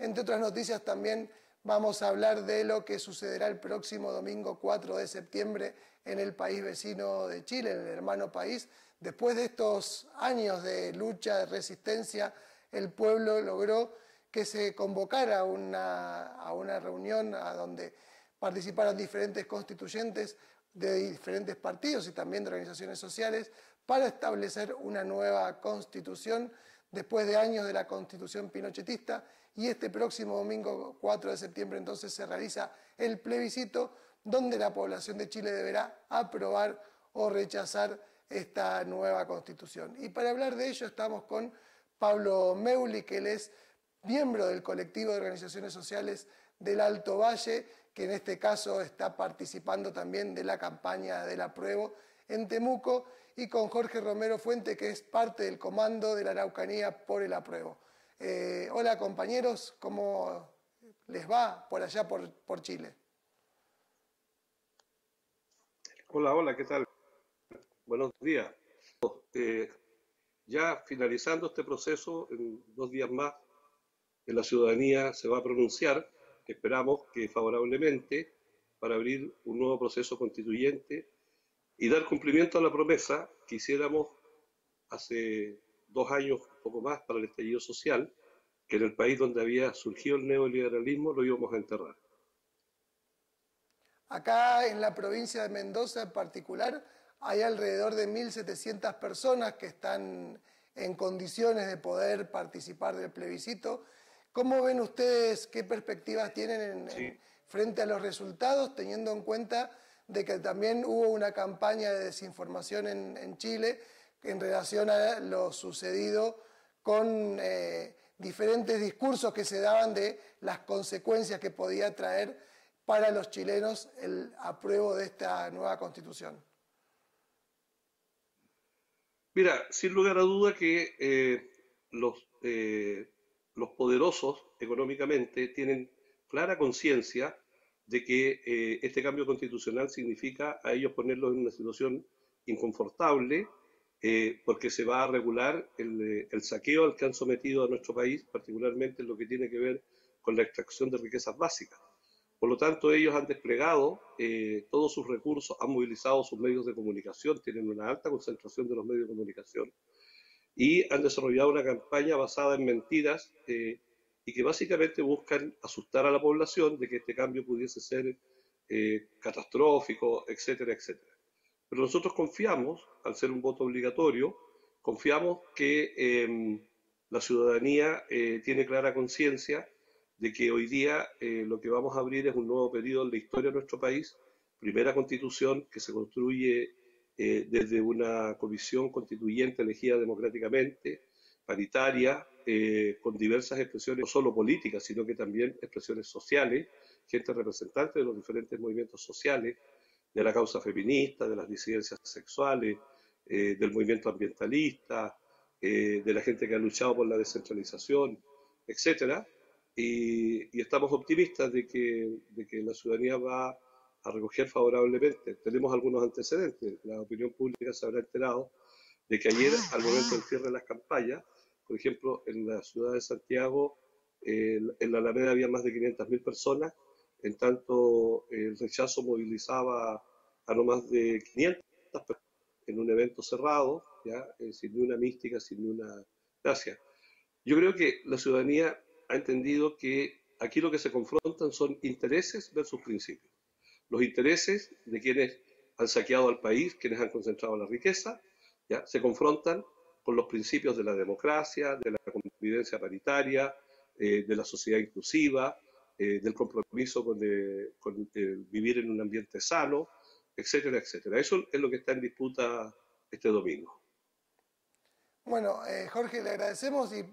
Entre otras noticias también vamos a hablar de lo que sucederá el próximo domingo 4 de septiembre en el país vecino de Chile, en el hermano país. Después de estos años de lucha, de resistencia, el pueblo logró que se convocara una, a una reunión a donde participaron diferentes constituyentes de diferentes partidos y también de organizaciones sociales para establecer una nueva constitución después de años de la constitución pinochetista y este próximo domingo 4 de septiembre entonces se realiza el plebiscito donde la población de Chile deberá aprobar o rechazar esta nueva constitución. Y para hablar de ello estamos con Pablo Meuli, que él es miembro del colectivo de organizaciones sociales del Alto Valle, que en este caso está participando también de la campaña del apruebo en Temuco, y con Jorge Romero Fuente, que es parte del comando de la Araucanía por el apruebo. Eh, hola compañeros, ¿cómo les va por allá por, Chile? Hola, hola, ¿qué tal? Buenos días. Eh, ya finalizando este proceso, en dos días más, la ciudadanía se va a pronunciar, esperamos que favorablemente, para abrir un nuevo proceso constituyente y dar cumplimiento a la promesa que hiciéramos hace dos años, un poco más, para el estallido social, que en el país donde había surgido el neoliberalismo lo íbamos a enterrar. Acá en la provincia de Mendoza en particular hay alrededor de 1.700 personas que están en condiciones de poder participar del plebiscito. ¿Cómo ven ustedes, qué perspectivas tienen frente a los resultados, teniendo en cuenta de que también hubo una campaña de desinformación en, Chile en relación a lo sucedido con eh, diferentes discursos que se daban de las consecuencias que podía traer para los chilenos el apruebo de esta nueva constitución. Mira, sin lugar a duda que eh, los, eh, los poderosos económicamente tienen clara conciencia de que eh, este cambio constitucional significa a ellos ponerlos en una situación inconfortable, eh, porque se va a regular eh, el, saqueo al que han sometido a nuestro país, particularmente en lo que tiene que ver con la extracción de riquezas básicas. Por lo tanto, ellos han desplegado todos sus recursos, han movilizado sus medios de comunicación, tienen una alta concentración de los medios de comunicación y han desarrollado una campaña basada en mentiras y que básicamente buscan asustar a la población de que este cambio pudiese ser eh, catastrófico, etcétera, etcétera. Pero nosotros confiamos, al ser un voto obligatorio, confiamos que em, la ciudadanía eh, tiene clara conciencia de que hoy día eh, lo que vamos a abrir es un nuevo periodo en la historia de nuestro país, primera constitución que se construye desde una comisión constituyente elegida democráticamente, paritaria, eh, con diversas expresiones, no solo políticas, sino que también expresiones sociales, gente representante de los diferentes movimientos sociales, de la causa feminista, de las disidencias sexuales, eh, del movimiento ambientalista, eh, de la gente que ha luchado por la descentralización, etcétera, y, y, estamos optimistas de que, de que la ciudadanía va a recoger favorablemente. Tenemos algunos antecedentes. La opinión pública se habrá enterado de que ayer, al momento del cierre de las campañas, por ejemplo, en la ciudad de Santiago, en la Alameda había más de 500.000 personas, en tanto el rechazo movilizaba a no más de 500 personas en un evento cerrado, ¿ya? Eh, sin ni una mística, sin ni una gracia. Yo creo que la ciudadanía ha entendido que aquí lo que se confrontan son intereses versus principios. Los intereses de quienes han saqueado al país, quienes han concentrado la riqueza, ¿ya? se confrontan con los principios de la democracia, de la convivencia paritaria, eh, de la sociedad inclusiva, eh, del compromiso con, vivir en un ambiente sano, etcétera, etcétera. Eso es lo que está en disputa este domingo. Bueno, eh, Jorge, le agradecemos y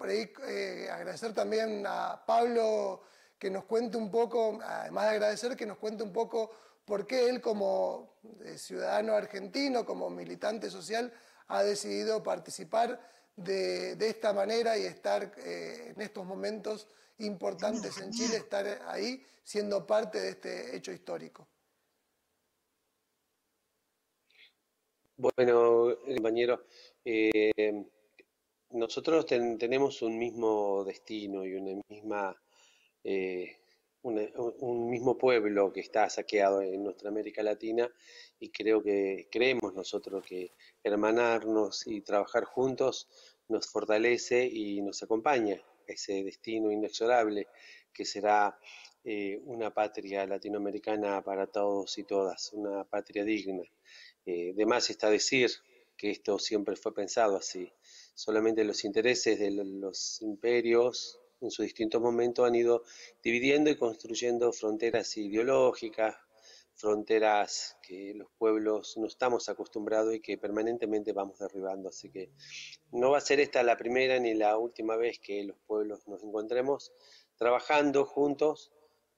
agradecer también a Pablo que nos cuente un poco, además de agradecer, que nos cuente un poco por qué él como ciudadano argentino, como militante social, ha decidido participar de, esta manera y estar eh, en estos momentos importantes en Chile, estar ahí siendo parte de este hecho histórico. Bueno, compañero, eh, nosotros tenemos un mismo destino y una misma eh, un mismo pueblo que está saqueado en nuestra América Latina y creo que creemos nosotros que hermanarnos y trabajar juntos nos fortalece y nos acompaña ese destino inexorable que será eh, una patria latinoamericana para todos y todas, una patria digna. Eh, de más está decir que esto siempre fue pensado así. Solamente los intereses de los imperios en sus distintos momentos han ido dividiendo y construyendo fronteras ideológicas, fronteras que los pueblos no estamos acostumbrados y que permanentemente vamos derribando. Así que no va a ser esta la primera ni la última vez que los pueblos nos encontremos trabajando juntos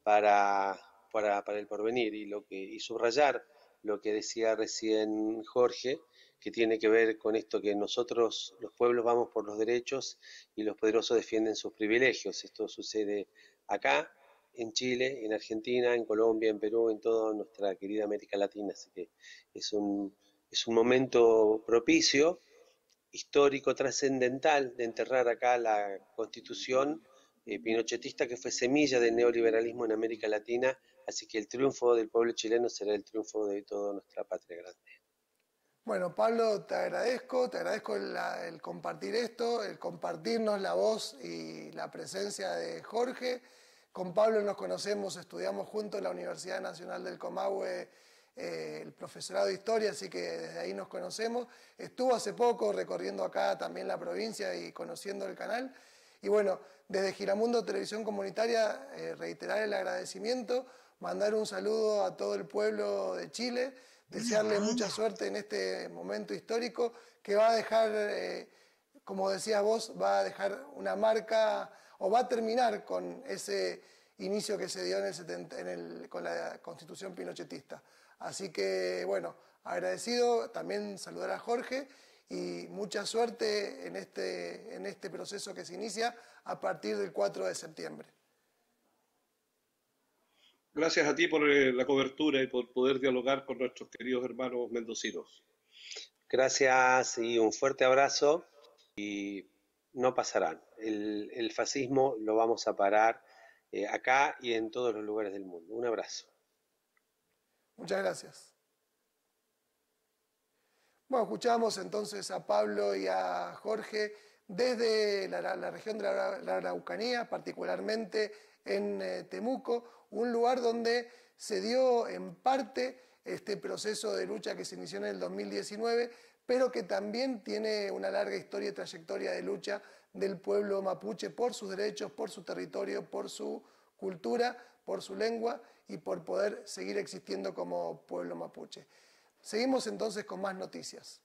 para, para, el porvenir y, lo que, y subrayar lo que decía recién Jorge, que tiene que ver con esto que nosotros, los pueblos, vamos por los derechos y los poderosos defienden sus privilegios. Esto sucede acá, en Chile, en Argentina, en Colombia, en Perú, en toda nuestra querida América Latina. Así que es un, es un momento propicio, histórico, trascendental de enterrar acá la constitución eh, pinochetista que fue semilla del neoliberalismo en América Latina, así que el triunfo del pueblo chileno será el triunfo de toda nuestra patria grande. Bueno, Pablo, te agradezco, te agradezco el, compartir esto, el compartirnos la voz y la presencia de Jorge. Con Pablo nos conocemos, estudiamos juntos en la Universidad Nacional del Comahue eh, el profesorado de historia, así que desde ahí nos conocemos. Estuvo hace poco recorriendo acá también la provincia y conociendo el canal. Y bueno, desde Giramundo Televisión Comunitaria, eh, reiterar el agradecimiento, mandar un saludo a todo el pueblo de Chile, desearle mucha suerte en este momento histórico que va a dejar, eh, como decías vos, va a dejar una marca o va a terminar con ese inicio que se dio con la constitución pinochetista. Así que, bueno, agradecido, también saludar a Jorge y mucha suerte en este, en este proceso que se inicia a partir del 4 de septiembre. Gracias a ti por eh, la cobertura y por poder dialogar con nuestros queridos hermanos mendocinos. Gracias y un fuerte abrazo y no pasarán. El, fascismo lo vamos a parar eh, acá y en todos los lugares del mundo. Un abrazo. Muchas gracias. Bueno, escuchamos entonces a Pablo y a Jorge desde la, región de la, Araucanía, particularmente en eh, Temuco, un lugar donde se dio en parte este proceso de lucha que se inició en el 2019, pero que también tiene una larga historia y trayectoria de lucha del pueblo mapuche por sus derechos, por su territorio, por su cultura, por su lengua y por poder seguir existiendo como pueblo mapuche. Seguimos entonces con más noticias.